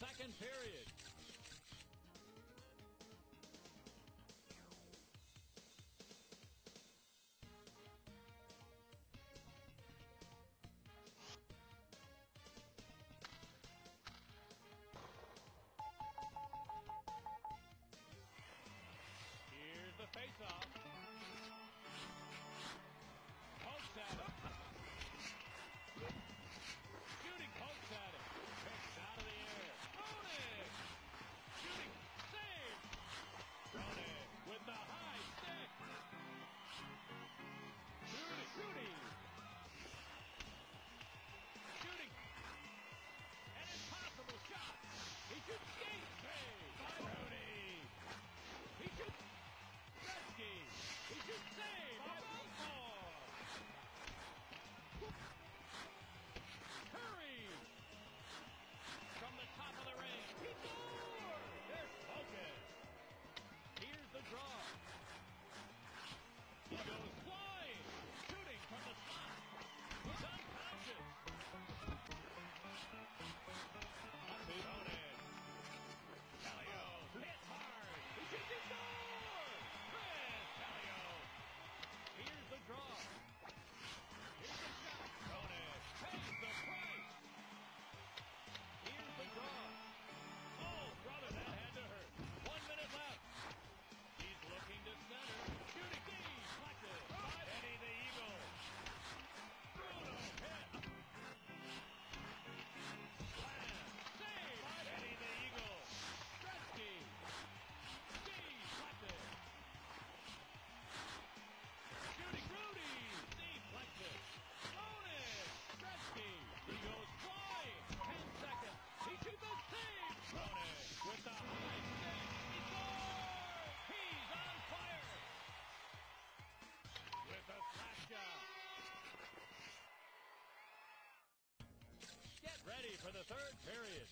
second period. For the third period.